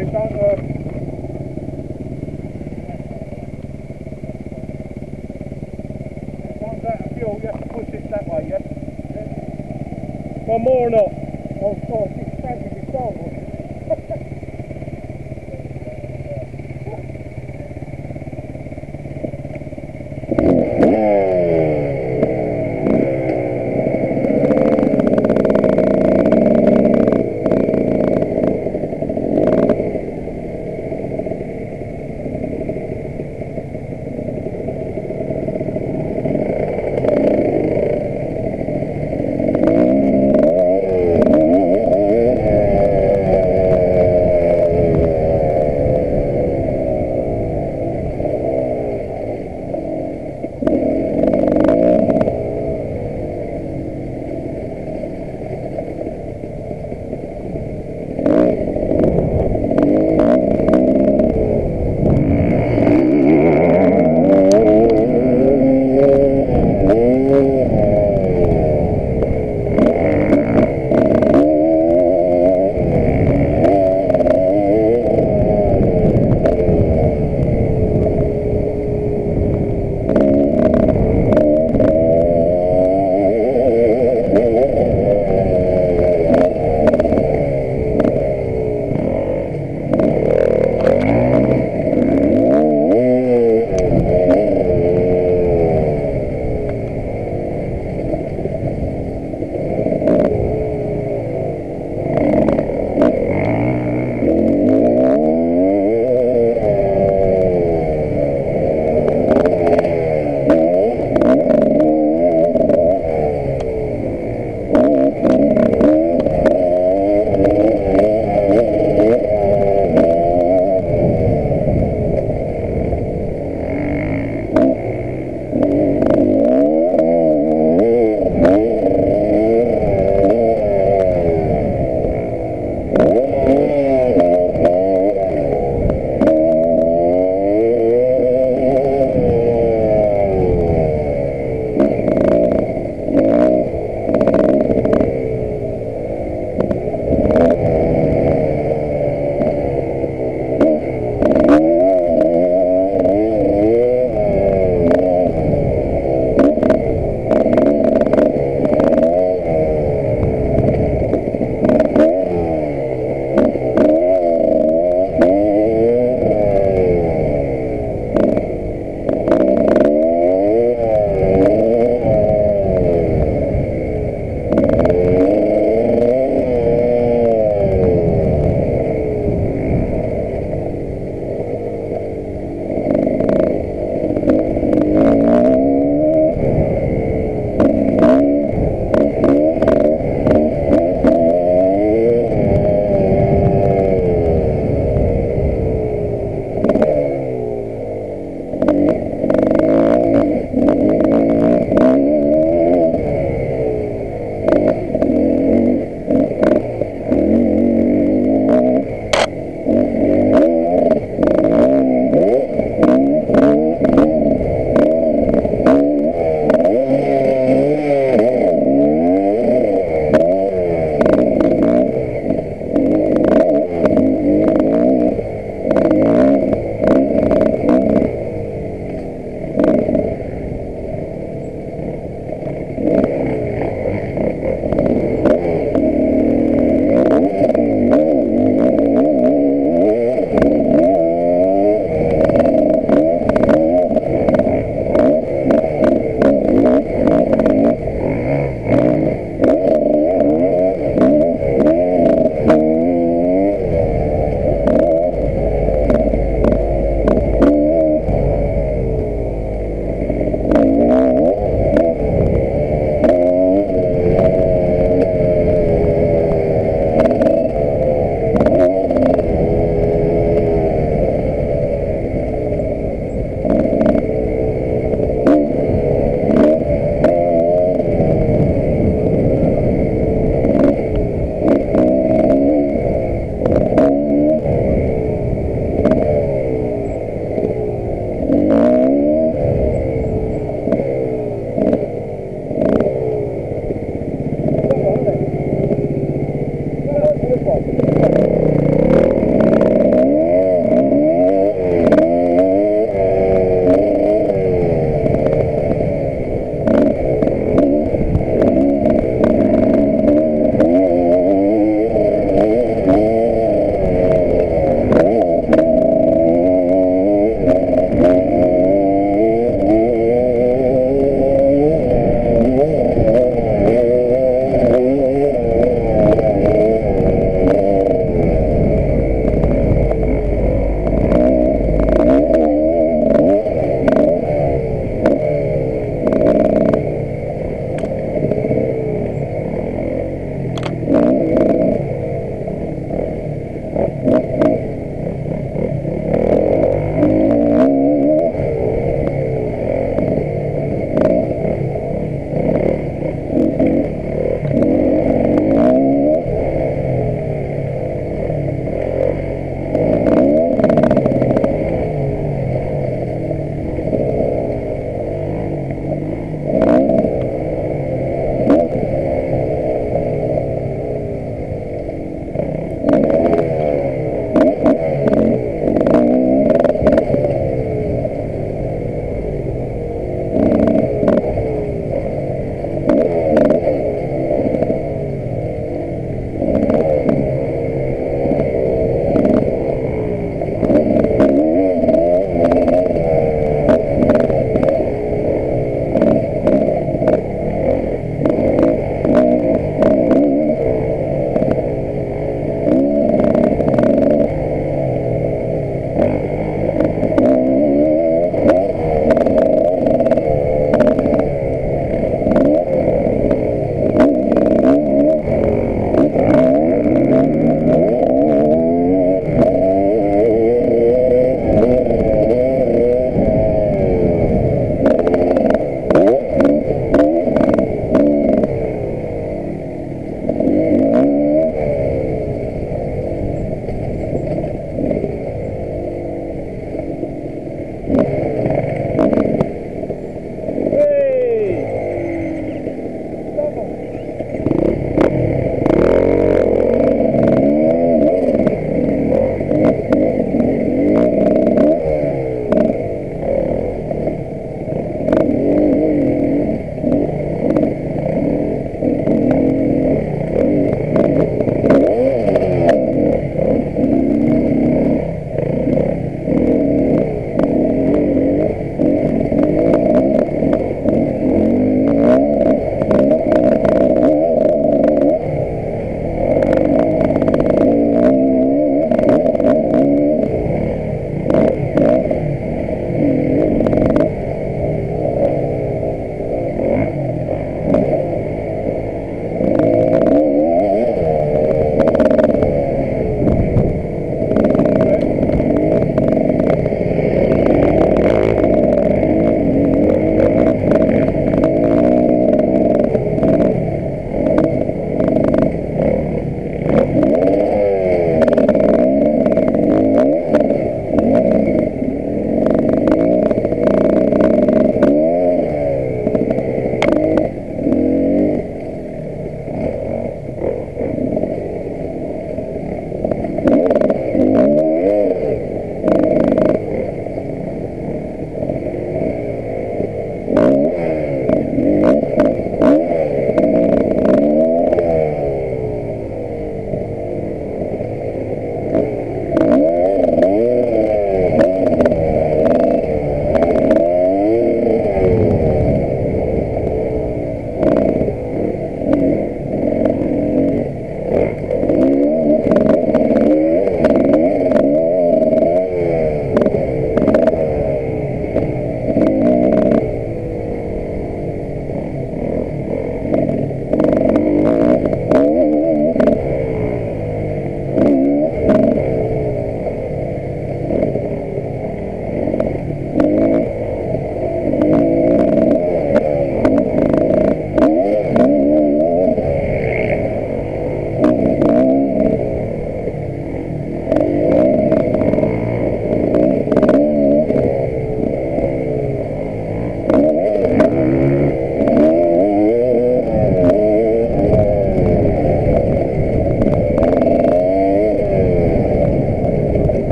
We've got uh, fuel, you have to push it that way, yeah? One more or not? Oh, sorry.